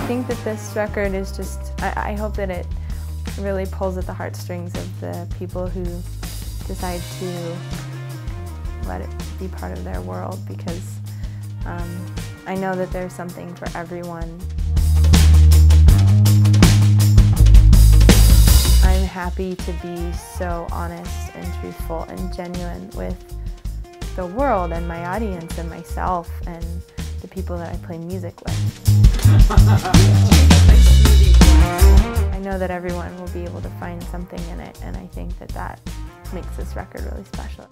think that this record is just, I, I hope that it really pulls at the heartstrings of the people who decide to let it be part of their world because um, I know that there's something for everyone. I'm happy to be so honest and truthful and genuine with the world and my audience and myself and people that I play music with. I know that everyone will be able to find something in it and I think that that makes this record really special.